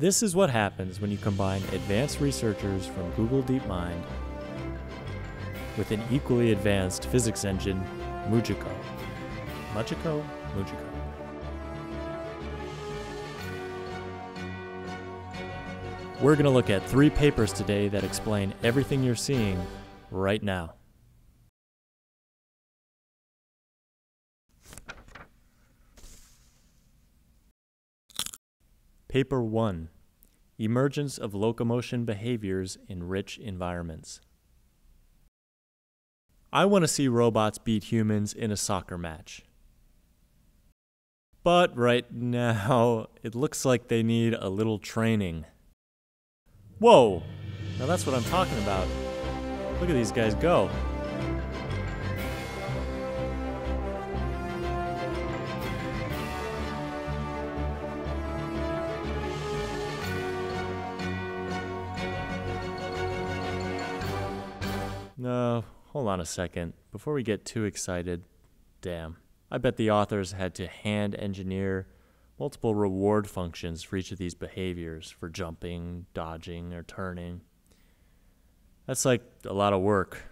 This is what happens when you combine advanced researchers from Google DeepMind with an equally advanced physics engine, MuJoCo. MuJoCo? MuJoCo. We're going to look at three papers today that explain everything you're seeing right now. Paper 1 Emergence of Locomotion Behaviors in Rich Environments. I want to see robots beat humans in a soccer match. But right now, it looks like they need a little training. Whoa! Now that's what I'm talking about. Look at these guys go. No, hold on a second. Before we get too excited, damn. I bet the authors had to hand engineer multiple reward functions for each of these behaviors for jumping, dodging, or turning. That's like a lot of work.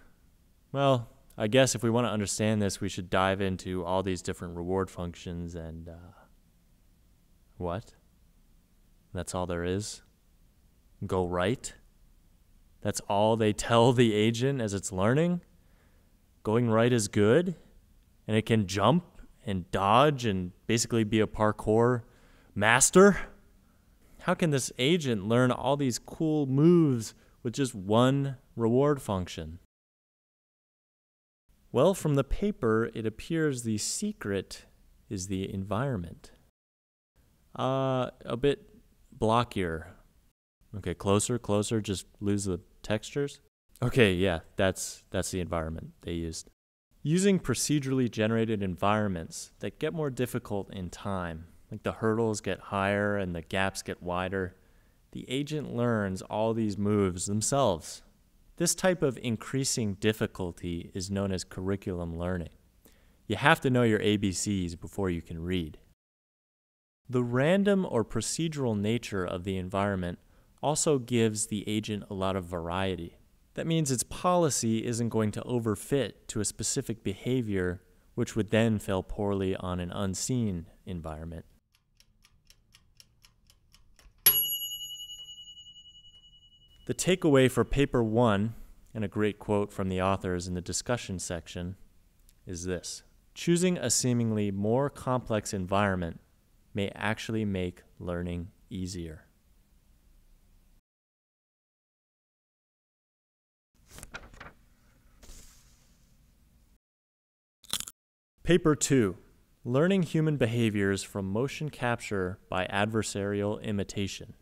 Well, I guess if we want to understand this, we should dive into all these different reward functions and, uh, what? That's all there is? Go right? That's all they tell the agent as it's learning? Going right is good? And it can jump and dodge and basically be a parkour master? How can this agent learn all these cool moves with just one reward function? Well, from the paper, it appears the secret is the environment. Uh, a bit blockier. Okay, closer, closer, just lose the textures. Okay, yeah, that's that's the environment they used. Using procedurally generated environments that get more difficult in time, like the hurdles get higher and the gaps get wider, the agent learns all these moves themselves. This type of increasing difficulty is known as curriculum learning. You have to know your ABCs before you can read. The random or procedural nature of the environment also gives the agent a lot of variety. That means its policy isn't going to overfit to a specific behavior, which would then fail poorly on an unseen environment. The takeaway for paper one, and a great quote from the authors in the discussion section, is this Choosing a seemingly more complex environment may actually make learning easier. Paper 2 Learning Human Behaviors from Motion Capture by Adversarial Imitation.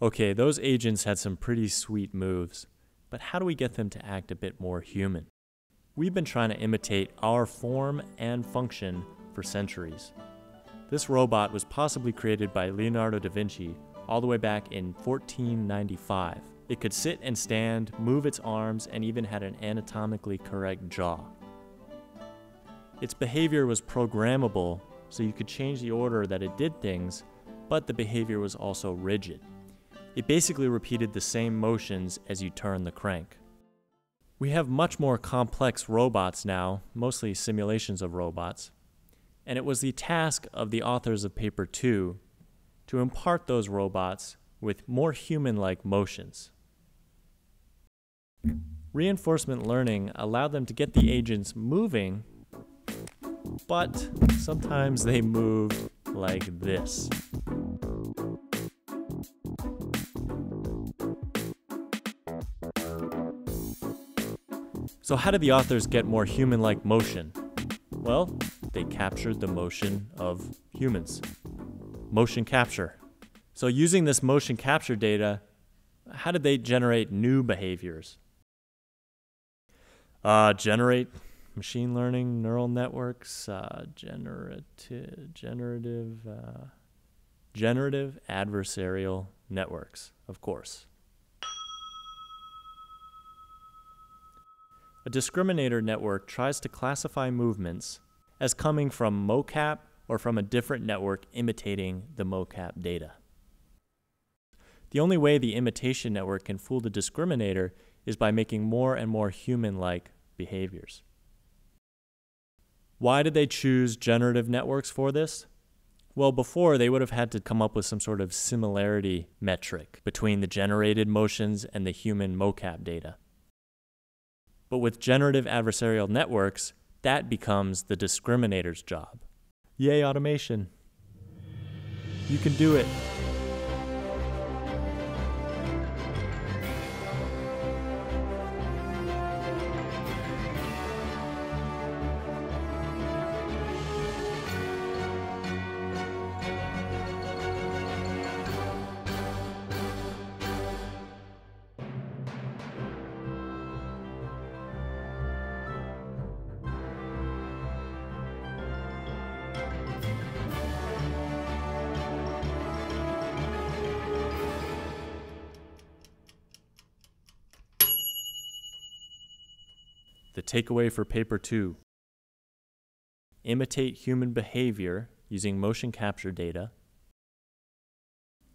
Okay, those agents had some pretty sweet moves, but how do we get them to act a bit more human? We've been trying to imitate our form and function for centuries. This robot was possibly created by Leonardo da Vinci all the way back in 1495. It could sit and stand, move its arms, and even had an anatomically correct jaw. Its behavior was programmable, so you could change the order that it did things, but the behavior was also rigid. It basically repeated the same motions as you turn the crank. We have much more complex robots now, mostly simulations of robots, and it was the task of the authors of Paper 2 to impart those robots with more human like motions. Reinforcement learning allowed them to get the agents moving but sometimes they move like this. So, how did the authors get more human like motion? Well, they captured the motion of humans. Motion capture. So, using this motion capture data, how did they generate new behaviors? Uh, generate machine learning, neural networks, uh, generative, generative, uh, generative adversarial networks, of course. A discriminator network tries to classify movements as coming from mocap or from a different network imitating the mocap data. The only way the imitation network can fool the discriminator is by making more and more human like behaviors. Why did they choose generative networks for this? Well, before they would have had to come up with some sort of similarity metric between the generated motions and the human mocap data. But with generative adversarial networks, that becomes the discriminator's job. Yay, automation! You can do it. The takeaway for paper two imitate human behavior using motion capture data,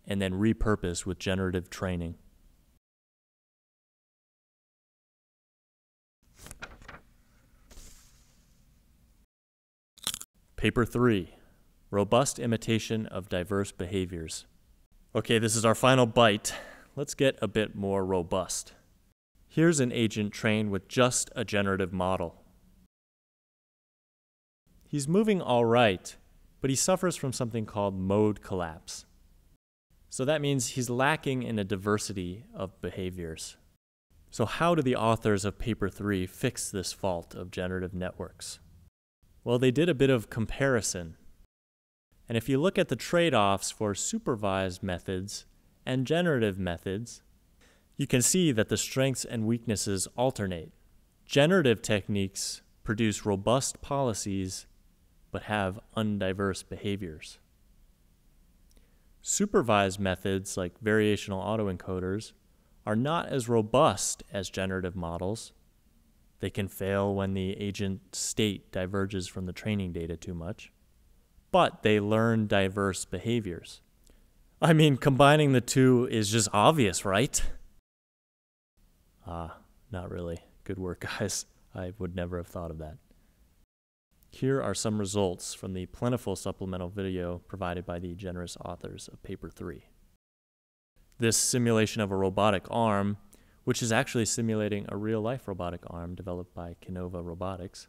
and then repurpose with generative training. Paper 3 Robust Imitation of Diverse Behaviors. Okay, this is our final bite. Let's get a bit more robust. Here's an agent trained with just a generative model. He's moving all right, but he suffers from something called mode collapse. So that means he's lacking in a diversity of behaviors. So, how do the authors of Paper 3 fix this fault of generative networks? Well, they did a bit of comparison. And if you look at the trade offs for supervised methods and generative methods, you can see that the strengths and weaknesses alternate. Generative techniques produce robust policies but have undiverse behaviors. Supervised methods like variational autoencoders are not as robust as generative models. They can fail when the agent state diverges from the training data too much, but they learn diverse behaviors. I mean, combining the two is just obvious, right? Ah, not really. Good work, guys. I would never have thought of that. Here are some results from the plentiful supplemental video provided by the generous authors of Paper 3. This simulation of a robotic arm, which is actually simulating a real life robotic arm developed by Kinova Robotics,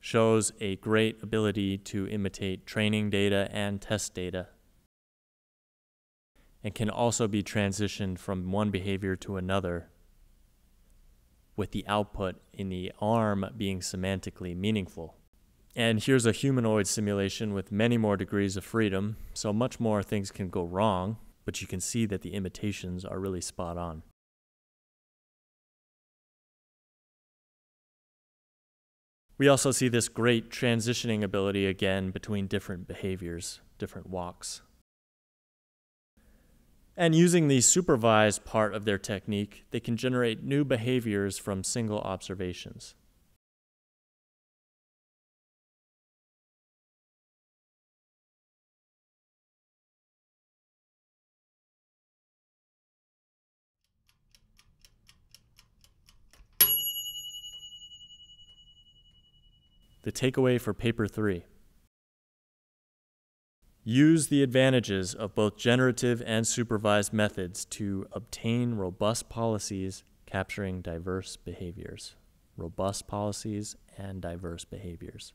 shows a great ability to imitate training data and test data, and can also be transitioned from one behavior to another with the output in the arm being semantically meaningful. And here's a humanoid simulation with many more degrees of freedom, so much more things can go wrong, but you can see that the imitations are really spot on. We also see this great transitioning ability again between different behaviors, different walks. And using the supervised part of their technique, they can generate new behaviors from single observations. The takeaway for paper three. Use the advantages of both generative and supervised methods to obtain robust policies capturing diverse behaviors. Robust policies and diverse behaviors.